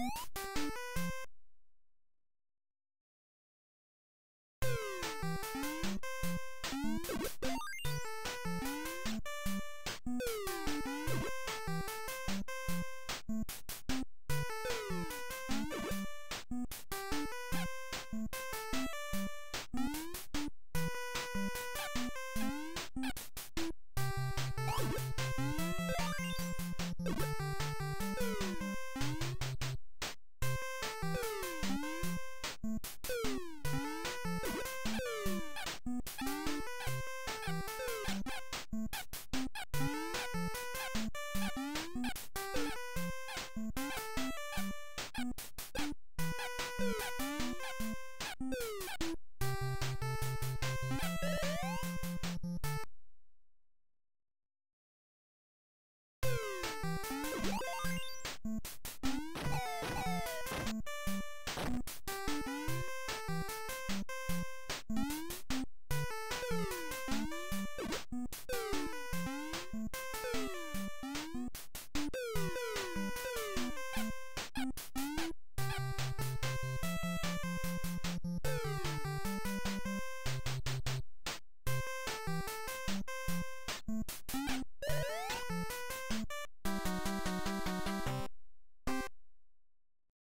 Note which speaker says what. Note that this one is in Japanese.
Speaker 1: you Thank you.